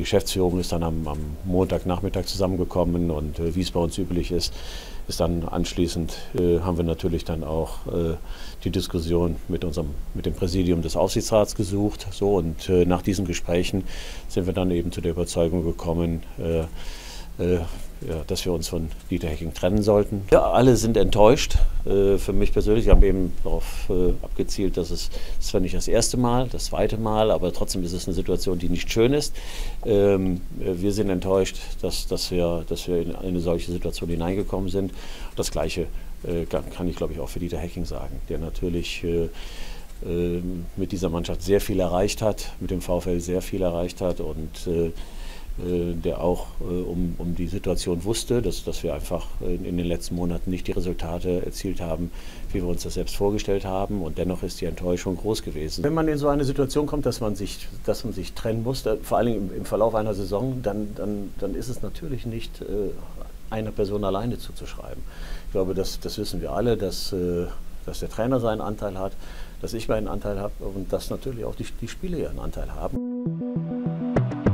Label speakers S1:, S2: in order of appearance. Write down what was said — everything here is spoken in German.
S1: Die Geschäftsführung ist dann am, am Montagnachmittag zusammengekommen und äh, wie es bei uns üblich ist, ist dann anschließend äh, haben wir natürlich dann auch äh, die Diskussion mit unserem mit dem Präsidium des Aufsichtsrats gesucht. So und äh, nach diesen Gesprächen sind wir dann eben zu der Überzeugung gekommen, äh, ja, dass wir uns von Dieter Hecking trennen sollten. Ja, alle sind enttäuscht. Äh, für mich persönlich, wir haben eben darauf äh, abgezielt, dass es zwar nicht das erste Mal, das zweite Mal, aber trotzdem ist es eine Situation, die nicht schön ist. Ähm, wir sind enttäuscht, dass, dass, wir, dass wir in eine solche Situation hineingekommen sind. Das Gleiche kann ich, glaube ich, auch für Dieter Hecking sagen, der natürlich mit dieser Mannschaft sehr viel erreicht hat, mit dem VfL sehr viel erreicht hat und äh, der auch äh, um, um die Situation wusste, dass, dass wir einfach in den letzten Monaten nicht die Resultate erzielt haben, wie wir uns das selbst vorgestellt haben. Und dennoch ist die Enttäuschung groß gewesen. Wenn man in so eine Situation kommt, dass man sich, dass man sich trennen muss, vor allem im, im Verlauf einer Saison, dann, dann, dann ist es natürlich nicht äh, einer Person alleine zuzuschreiben. Ich glaube, das, das wissen wir alle, dass, dass der Trainer seinen Anteil hat, dass ich meinen Anteil habe und dass natürlich auch die, die Spieler ihren Anteil haben.